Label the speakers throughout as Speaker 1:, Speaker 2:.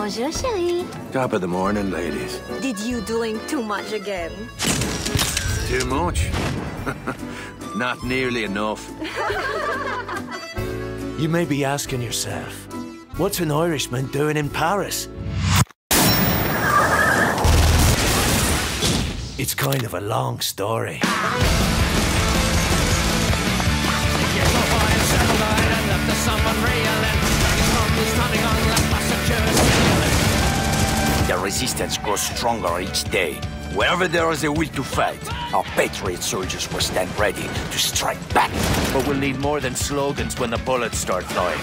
Speaker 1: Bonjour, chérie.
Speaker 2: Top of the morning, ladies.
Speaker 1: Did you drink too much again?
Speaker 2: Too much? Not nearly enough.
Speaker 3: You may be asking yourself, what's an Irishman doing in Paris? It's kind of a long story.
Speaker 4: Resistance grows stronger each day. Wherever there is a will to fight, our patriot soldiers will stand ready to strike back.
Speaker 5: But we'll need more than slogans when the bullets start flying.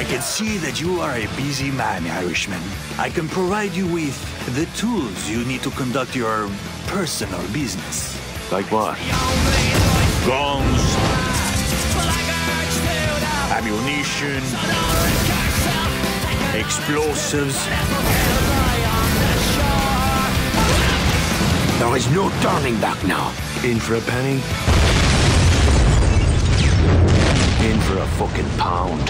Speaker 6: I can see that you are a busy man, Irishman. I can provide you with the tools you need to conduct your personal business.
Speaker 2: Like what?
Speaker 6: Guns, ammunition, explosives.
Speaker 4: There is no turning back now.
Speaker 2: In for a penny? In for a fucking pound.